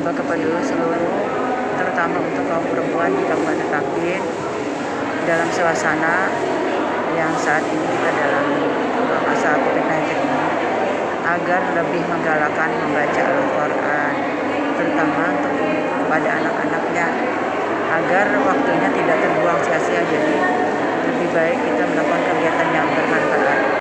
menghimbau kepada seluruh terutama untuk kaum perempuan di Kabupaten Tapin dalam suasana yang saat ini kita dalam eh, masa COVID-19 ini agar lebih menggalakkan membaca Al-Quran terutama untuk kepada anak-anaknya agar waktunya tidak terbuang sia-sia. Jadi lebih baik kita melakukan kegiatan yang bermanfaat.